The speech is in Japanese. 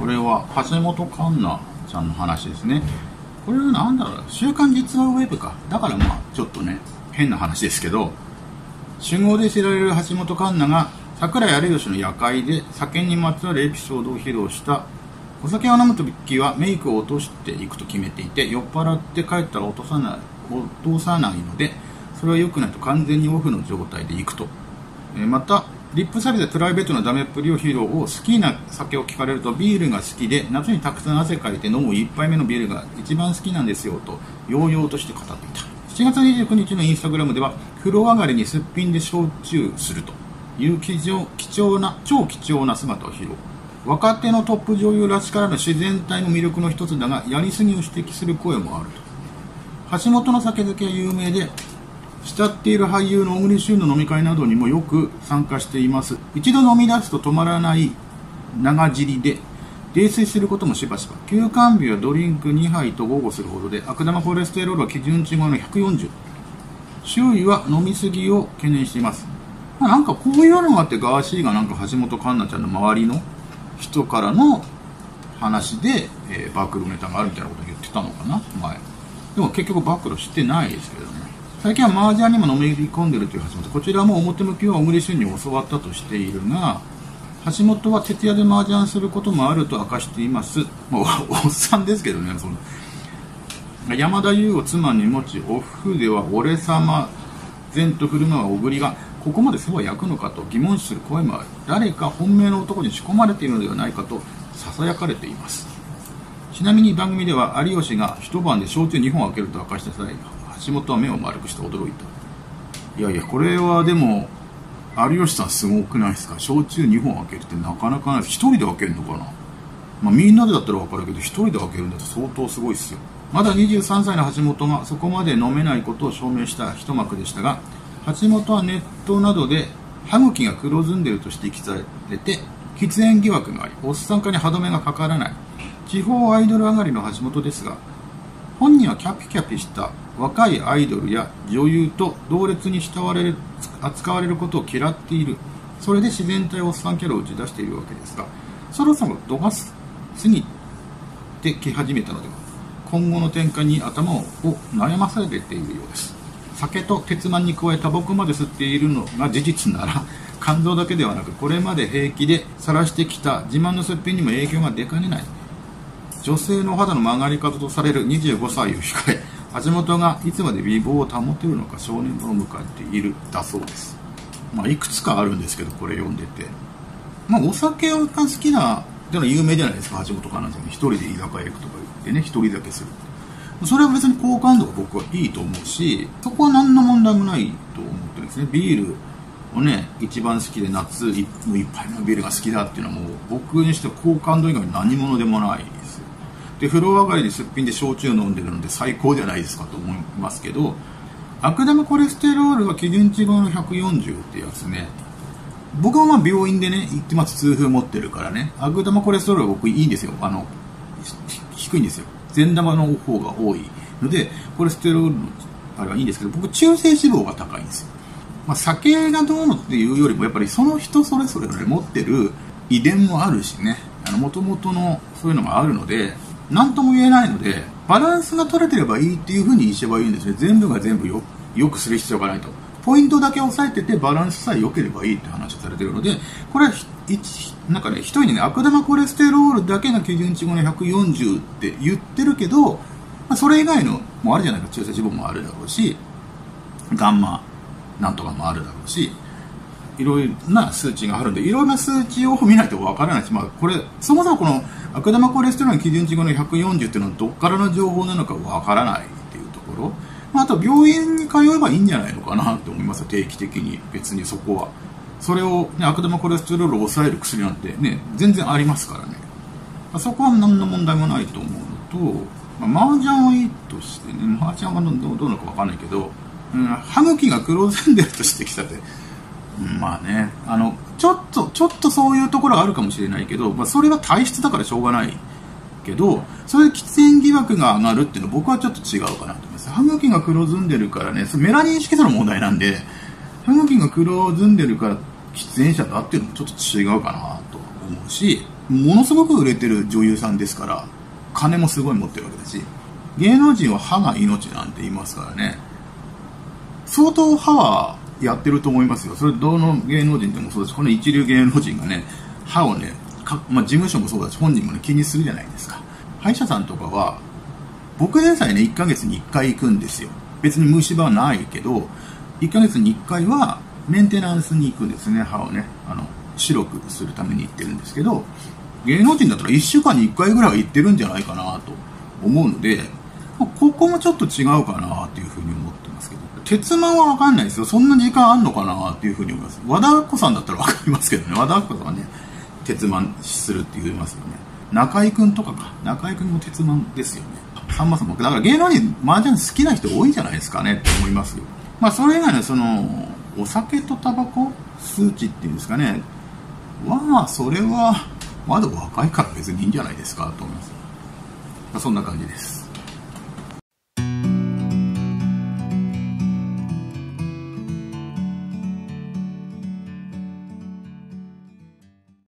これは橋本環奈ちゃんの話ですね。これは何だろう。週刊実話ウェブか。だからまあちょっとね変な話ですけど酒豪で知られる橋本環奈が桜井有吉の夜会で酒にまつわるエピソードを披露した。お酒を飲む時はメイクを落としていくと決めていて酔っ払って帰ったら落とさない落とさないのでそれは良くないと完全にオフの状態で行くと、えまたリップサビでプライベートなダメっぷりを披露を好きな酒を聞かれるとビールが好きで夏にたくさん汗かいて飲む1杯目のビールが一番好きなんですよと揚々として語っていた。7月29日のインスタグラムでは風呂上がりにすっぴんで焼酎するという貴重貴重な超貴重な姿を披露。若手のトップ女優らしからぬ自然体の魅力の一つだがやりすぎを指摘する声もあると。橋本の酒好きは有名で慕っている俳優の小栗旬の飲み会などにもよく参加しています。一度飲み出すと止まらない長尻で泥酔することもしばしば。休館日はドリンク2杯と豪語するほどで悪玉コレステロールは基準値超えの140周囲は飲みすぎを懸念しています、ま、なんかこういうのがあってガーシーがなんか橋本環奈ちゃんの周りの人からの話で、えー、暴露ネタがあるみたいなことを言ってたのかな前。でも結局暴露してないですけどね。最近は麻雀にものめり込んでるという橋本こちらも表向きは小栗旬に教わったとしているが橋本は徹夜で麻雀することもあると明かしています、まあ、おっさんですけどねその。山田優を妻に持ちオフでは俺様前と振る舞う小栗がここまで世話焼くのかと疑問視する声もある誰か本命の男に仕込まれているのではないかとささやかれています。ちなみに番組では有吉が一晩で焼酎2本開けると明かした際橋本は目を丸くして驚いた。いやいやこれはでも有吉さんすごくないですか？焼酎2本開けるってなかなかない。1人で開けるのかな？まあ、みんなでだったら分かるけど1人で開けるんだと相当すごいですよ。まだ23歳の橋本がそこまで飲めないことを証明した一幕でしたが橋本はネットなどで歯茎が黒ずんでると指摘されて喫煙疑惑がありおっさん化に歯止めがかからない。地方アイドル上がりの橋本ですが本人はキャピキャピした。若いアイドルや女優と同列に慕われる扱われることを嫌っている。それで自然体おっさんキャラを打ち出しているわけですがそろそろ度が過ぎてき始めたのでは今後の展開に頭を悩まされているようです。酒と鉄板に加えタバコまで吸っているのが事実なら肝臓だけではなくこれまで平気で晒してきた自慢のすっぴんにも影響が出かねない。女性の肌の曲がり方とされる25歳を控え橋本がいつまで美貌を保てるのか少年を迎えているだそうです。まあいくつかあるんですけどこれ読んでて。まあお酒が好きなっていうのは有名じゃないですか橋本環奈さん一人で居酒屋行くとか言ってね一人酒する。それは別に好感度が僕はいいと思うしそこは何の問題もないと思ってるんですね。ビールをね一番好きで夏一杯のビールが好きだっていうのはもう僕にしては好感度以外に何者でもない。で風呂上がりにすっぴんで焼酎飲んでるので最高じゃないですかと思いますけど悪玉コレステロールは基準値超えの140ってやつね。僕はまあ病院でね行ってます痛風持ってるからね。悪玉コレステロールは僕いいんですよ。あの低いんですよ。善玉の方が多いのでコレステロールのあれはいいんですけど僕中性脂肪が高いんですよ、まあ、酒がどうのっていうよりもやっぱりその人それぞれ持ってる遺伝もあるしね。もともとのそういうのがあるので何とも言えないのでバランスが取れてればいいっていうふうに言えばいいんですね。全部が全部よよくする必要がないと。ポイントだけ押さえててバランスさえ良ければいいって話をされてるのでこれはなんかね、一人にね、悪玉コレステロールだけが基準値後の140って言ってるけど、まあ、それ以外のもうあるじゃないか、中性脂肪もあるだろうし、ガンマなんとかもあるだろうし、いろいろな数値があるんで、いろんな数値を見ないとわからないし、まあ、これ、そもそもこの悪玉コレステロールの基準値後の140っていうのはどこからの情報なのかわからないっていうところ、まあ、あと病院に通えばいいんじゃないのかなと思います定期的に、別にそこは。それを、ね、悪玉コレステロールを抑える薬なんてね、全然ありますからね。そこは何の問題もないと思うのと、まあ、麻雀はいいとしてね、麻雀はどうなのかわかんないけど、うん、歯茎が黒ずんでると指摘されて、まあね、あの、ちょっと、ちょっとそういうところはあるかもしれないけど、まあ、それは体質だからしょうがないけど、それで喫煙疑惑が上がるっていうのは僕はちょっと違うかなと思います。歯茎が黒ずんでるからね、メラニン色素の問題なんで、歯茎が黒ずんでるから喫煙者だっていうのもちょっと違うかなと思うし、ものすごく売れてる女優さんですから金もすごい持ってるわけだし芸能人は歯が命なんて言いますからね相当歯はやってると思いますよ。それどの芸能人でもそうです。この一流芸能人がね歯をねまあ、事務所もそうだし本人もね気にするじゃないですか。歯医者さんとかは僕でさえね1ヶ月に1回行くんですよ。別に虫歯はないけど1ヶ月に1回はメンテナンスに行くんですね。歯をね。あの白くするために行ってるんですけど芸能人だったら1週間に1回ぐらいは行ってるんじゃないかなと思うのでここもちょっと違うかなっていうふうに思鉄マンは分かんないですよ。そんな時間あんのかなっていうふうに思います。和田アッコさんだったら分かりますけどね。和田アッコさんはね鉄マンするって言いますよね。中居君とかか。中居君も鉄マンですよね。さんまさんも。だから芸能人麻雀好きな人多いんじゃないですかね。って思いますよ。まあそれ以外のそのお酒とタバコ？数値っていうんですかね。まあそれはまだ若いから別にいいんじゃないですかと思います、まあ、そんな感じです。